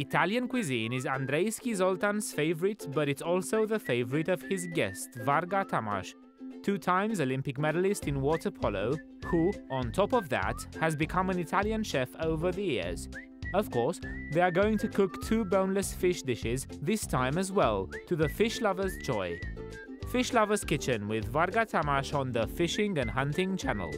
Italian cuisine is Andrei Zoltan's favorite, but it's also the favorite of his guest, Varga Tamás, two times Olympic medalist in water polo, who, on top of that, has become an Italian chef over the years. Of course, they are going to cook two boneless fish dishes this time as well, to the fish lovers' joy. Fish Lovers Kitchen with Varga Tamás on the Fishing and Hunting channel.